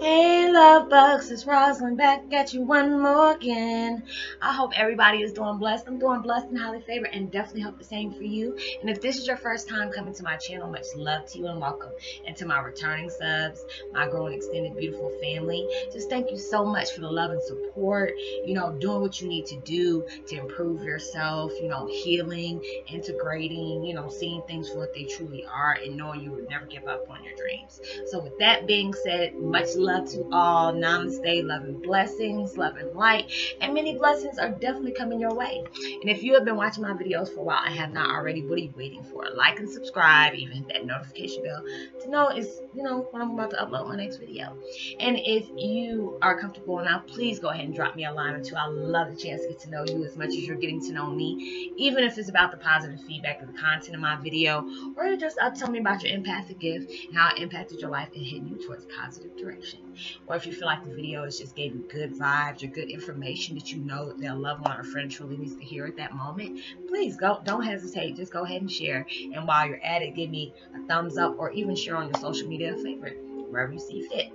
Hey, love bugs, it's Roslynn back at you one more again. I hope everybody is doing blessed. I'm doing blessed and highly favored, and definitely hope the same for you. And if this is your first time coming to my channel, much love to you and welcome. And to my returning subs, my growing extended beautiful family, just thank you so much for the love and support. You know, doing what you need to do to improve yourself. You know, healing, integrating. You know, seeing things for what they truly are, and knowing you would never give up on your dreams. So, with that being said, much love to all. Namaste, love and blessings, love and light, and many blessings are definitely coming your way. And if you have been watching my videos for a while and have not already, what are you waiting for? Like and subscribe, even hit that notification bell to know is you know when I'm about to upload my next video. And if you are comfortable now, please go ahead and drop me a line or two. I love the chance to get to know you as much as you're getting to know me, even if it's about the positive feedback of the content of my video, or just uh, tell me about your empathic gift and how it impacted your life and hit you towards positive direction. Or if you feel like the video is just gave you good vibes or good information that you know that a loved one or friend truly needs to hear at that moment, please go don't hesitate. Just go ahead and share. And while you're at it, give me a thumbs up or even share on your social media favorite, wherever you see fit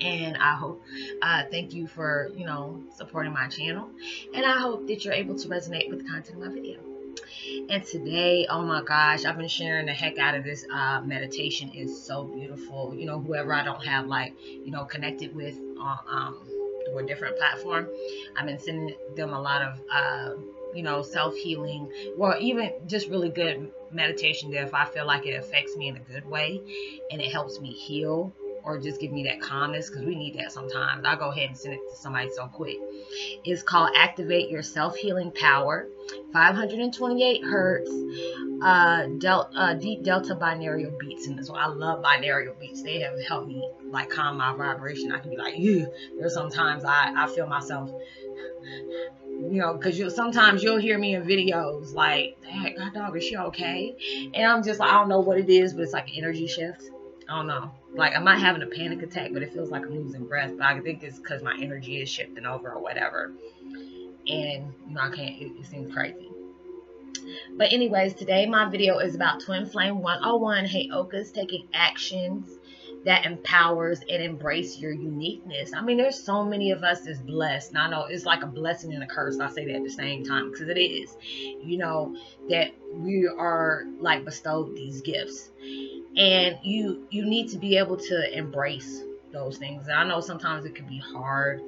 and I hope uh, thank you for you know supporting my channel and I hope that you're able to resonate with the content of my video and today oh my gosh I've been sharing the heck out of this uh, meditation. Is so beautiful. You know whoever I don't have like you know connected with on um, through a different platform I've been sending them a lot of uh, you know self-healing or even just really good meditation that if I feel like it affects me in a good way and it helps me heal or just give me that calmness because we need that sometimes. I'll go ahead and send it to somebody so quick. It's called Activate Your Self Healing Power, 528 hertz, uh, del- uh, deep delta binaural beats. And so I love binaural beats. They have helped me like calm my vibration. I can be like, yeah. There's sometimes I, I feel myself you know, because you sometimes you'll hear me in videos like, "Hey, God dog, is she okay?" And I'm just like, I don't know what it is, but it's like an energy shift. I don't know. Like I'm not having a panic attack, but it feels like I'm losing breath. But I think it's because my energy is shifting over or whatever. And you know, I can't. It, it seems crazy. But anyways, today my video is about Twin Flame 101 Heyokas taking actions that empowers and embrace your uniqueness. I mean, there's so many of us that's blessed. And I know it's like a blessing and a curse. I say that at the same time because it is. You know, that we are like bestowed these gifts and you you need to be able to embrace those things. I know sometimes it can be hard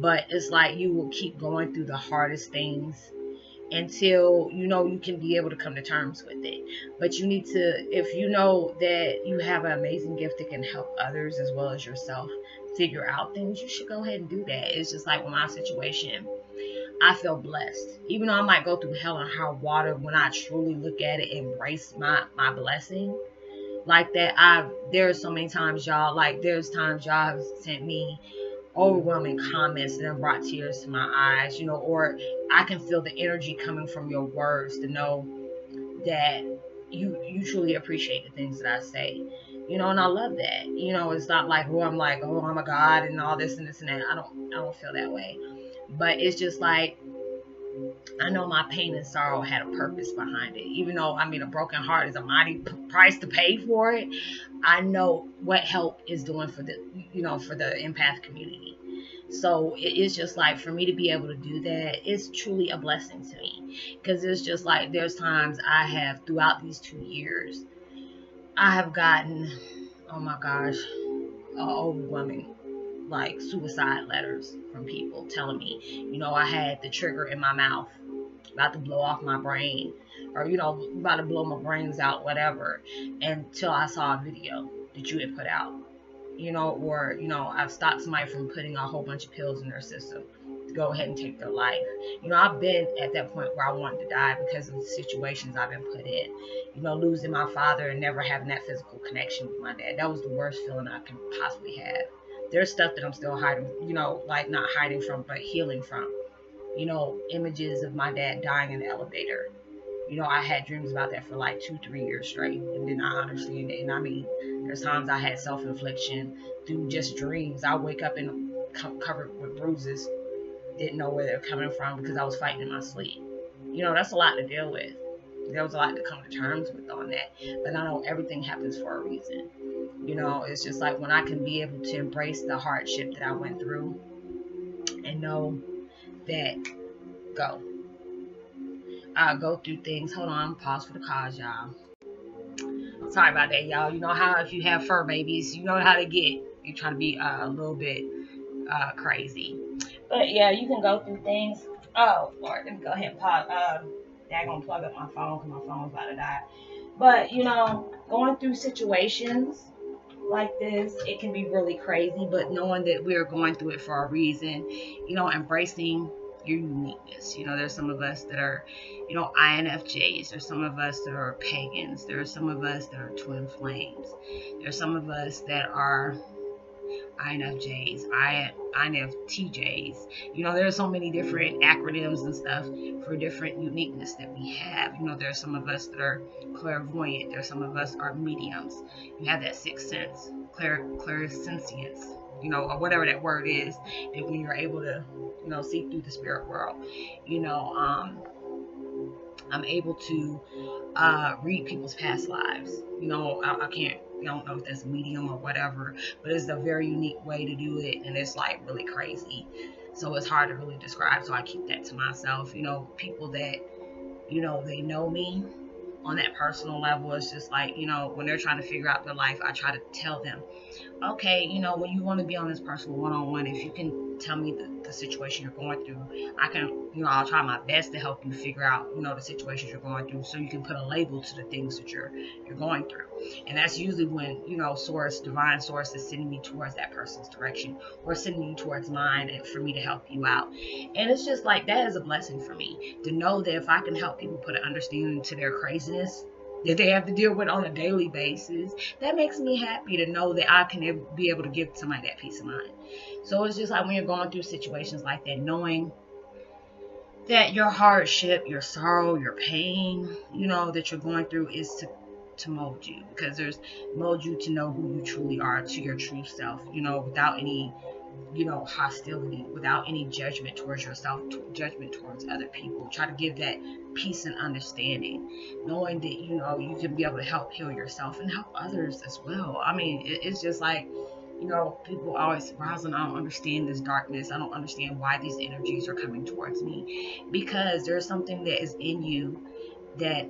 but it's like you will keep going through the hardest things until you know you can be able to come to terms with it. But you need to if you know that you have an amazing gift that can help others as well as yourself figure out things you should go ahead and do that. It's just like my situation I feel blessed. Even though I might go through hell and high water, when I truly look at it, embrace my my blessing, like that. I've there's so many times y'all like there's times y'all have sent me overwhelming comments that brought tears to my eyes, you know, or I can feel the energy coming from your words to know that you you truly appreciate the things that I say. You know, and I love that. You know, it's not like, oh, I'm like, oh, I'm a god and all this and this and that. I don't I don't feel that way. But it's just like I know my pain and sorrow had a purpose behind it. Even though, I mean, a broken heart is a mighty price to pay for it. I know what help is doing for the, you know, for the empath community. So it's just like for me to be able to do that, it's truly a blessing to me. Because it's just like there's times I have throughout these two years, I have gotten, oh my gosh, uh, overwhelming like suicide letters from people telling me, you know, I had the trigger in my mouth, about to blow off my brain, or, you know, about to blow my brains out, whatever, until I saw a video that you had put out, you know, or, you know, I've stopped somebody from putting a whole bunch of pills in their system to go ahead and take their life. You know, I've been at that point where I wanted to die because of the situations I've been put in. You know, losing my father and never having that physical connection with my dad. That was the worst feeling I could possibly have there's stuff that I'm still hiding, you know, like not hiding from, but healing from. You know, images of my dad dying in the elevator. You know, I had dreams about that for like two, three years straight. And then I understand it. And I mean, there's times I had self infliction through just dreams. I wake up and co- covered with bruises, didn't know where they're coming from because I was fighting in my sleep. You know, that's a lot to deal with. There was a lot to come to terms with on that. But I know everything happens for a reason You know, it's just like when I can be able to embrace the hardship that I went through and know that go. I go through things. Hold on, pause for the cause, y'all. Sorry about that, y'all. You know how if you have fur babies, you know how to get. You're trying to be uh, a little bit uh, crazy. But yeah, you can go through things. Oh, Lord, let me go ahead and pause. Uh, I'm gonna plug up my phone because my phone's about to die. But you know, going through situations like this, it can be really crazy. But knowing that we're going through it for a reason, you know, embracing your uniqueness. You know, there's some of us that are, you know, INFJs. There's some of us that are pagans. There are some of us that are twin flames. There's some of us that are INFJs, INFTJs. You know, there's so many different acronyms and stuff for different uniqueness that we have. You know, there's some of us that are clairvoyant. There's some of us are mediums. You have that sixth sense, clair clairsentience, you know, or whatever that word is, that when you're able to, you know, see through the spirit world, you know, um, I'm able to uh, read people's past lives. You know, I, I can't I don't know if that's medium or whatever, but it's a very unique way to do it, and it's like really crazy. So it's hard to really describe. So I keep that to myself. You know, people that you know they know me on that personal level. It's just like you know when they're trying to figure out their life, I try to tell them, okay, you know, when you want to be on this personal one-on-one, if you can tell me the situation you're going through, I can, you know, I'll try my best to help you figure out, you know, the situations you're going through, so you can put a label to the things that you're you're going through. And that's usually when, you know, source, divine source is sending me towards that person's direction or sending you towards mine and for me to help you out. And it's just like that is a blessing for me to know that if I can help people put an understanding to their craziness, that they have to deal with on a daily basis, that makes me happy to know that I can be able to give somebody that peace of mind. So it's just like when you're going through situations like that, knowing that your hardship, your sorrow, your pain, you know, that you're going through is to to mold you because there's mold you to know who you truly are to your true self you know without any you know hostility without any judgment towards yourself judgment towards other people. Try to give that peace and understanding knowing that you know you can be able to help heal yourself and help others as well. I mean it's just like you know people always Roslynn, i don't understand this darkness. I don't understand why these energies are coming towards me. Because there's something that is in you that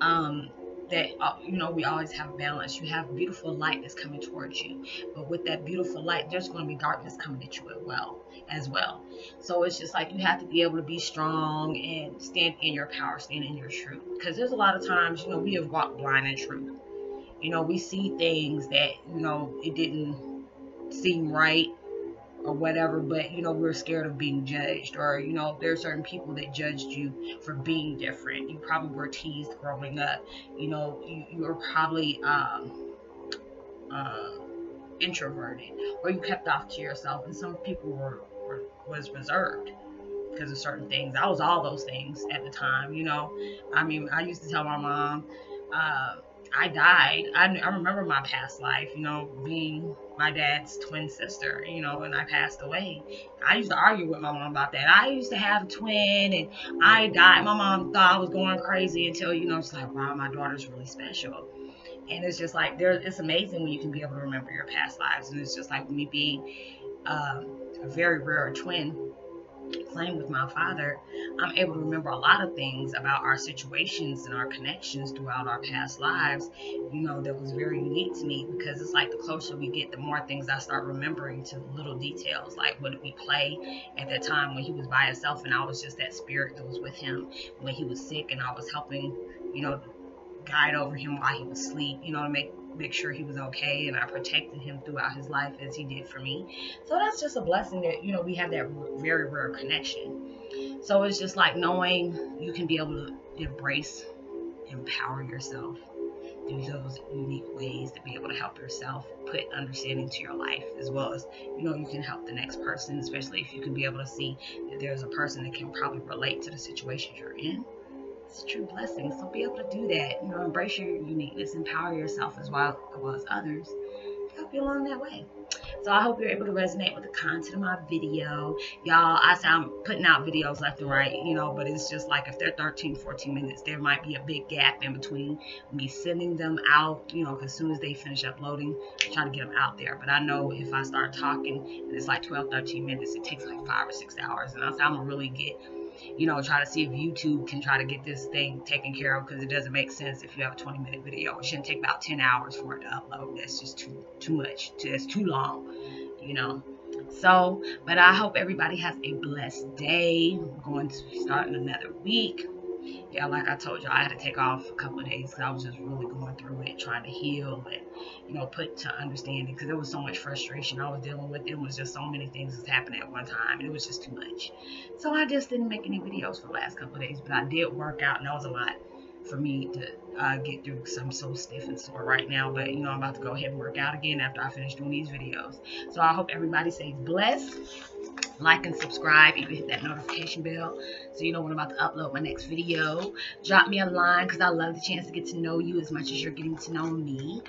um that uh, you know we always have balance. You have beautiful light that's coming towards you. But with that beautiful light there's going to be darkness coming at you as well as well. So it's just like you have to be able to be strong and stand in your power stand in your truth. Because there's a lot of times you know we have walked blind in truth. You know we see things that you know it didn't seem right or whatever, but you know, we're scared of being judged, or you know, there are certain people that judged you for being different. You probably were teased growing up, you know, you, you were probably um, uh, introverted, or you kept off to yourself, and some people were, were was reserved because of certain things. I was all those things at the time, you know. I mean, I used to tell my mom, uh, I died. I, I remember my past life, you know, being my dad's twin sister, you know, and I passed away. I used to argue with my mom about that. I used to have a twin and I died. My mom thought I was going crazy until, you know, it's like, wow, my daughter's really special. And it's just like, there, it's amazing when you can be able to remember your past lives. And it's just like me being um, a very rare twin playing with my father, I'm able to remember a lot of things about our situations and our connections throughout our past lives, you know, that was very unique to me because it's like the closer we get, the more things I start remembering to little details. Like what did we play at that time when he was by himself and I was just that spirit that was with him when he was sick and I was helping, you know, guide over him while he was asleep, you know, to make make sure he was okay and I protected him throughout his life as he did for me. So that's just a blessing that, you know, we have that very rare connection. So it's just like knowing you can be able to embrace, empower yourself through those unique ways to be able to help yourself put understanding to your life as well as you know you can help the next person especially if you can be able to see that there's a person that can probably relate to the situation you're in it's a true blessing. So be able to do that. You know, embrace your uniqueness, empower yourself as well, as well as others. Help you along that way. So I hope you're able to resonate with the content of my video. Y'all, I say I'm putting out videos left and right, you know, but it's just like if they're 13, 14 minutes, there might be a big gap in between me sending them out, you know, as soon as they finish uploading, I try to get them out there. But I know if I start talking and it's like 12, 13 minutes, it takes like five or six hours. And I say I'm going to really get you know, try to see if YouTube can try to get this thing taken care of because it doesn't make sense if you have a 20 minute video. It shouldn't take about 10 hours for it to upload. That's just too too much. It's too long, you know. So, but I hope everybody has a blessed day. I'm going to start another week yeah, like I told you, I had to take off a couple of days because I was just really going through it, trying to heal and, you know, put to understanding because there was so much frustration I was dealing with. It was just so many things was happening at one time. And it was just too much. So I just didn't make any videos for the last couple of days, but I did work out and that was a lot for me to uh, get through because I'm so stiff and sore right now. But, you know, I'm about to go ahead and work out again after I finish doing these videos. So I hope everybody stays blessed like and subscribe even hit that notification bell so you know when i'm about to upload my next video. Drop me a line because i love the chance to get to know you as much as you're getting to know me.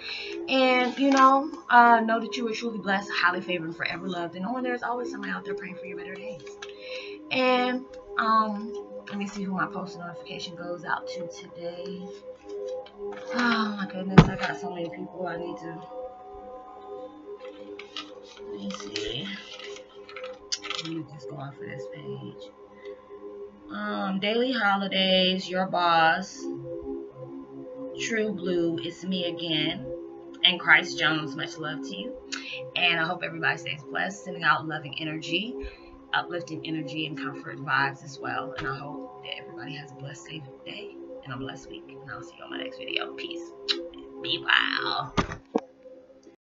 And you know uh, know that you are truly blessed highly favored and forever loved and knowing there's always someone out there praying for your better days. And um let me see who my post notification goes out to today. Oh my goodness i got so many people i need to let me see let me just go off of this page. Um, Daily Holidays, Your Boss, True Blue, It's Me Again, and Christ Jones, much love to you. And I hope everybody stays blessed, sending out loving energy, uplifting energy, and comfort vibes as well. And I hope that everybody has a blessed, safe day and a blessed week. And I'll see you on my next video. Peace. Well.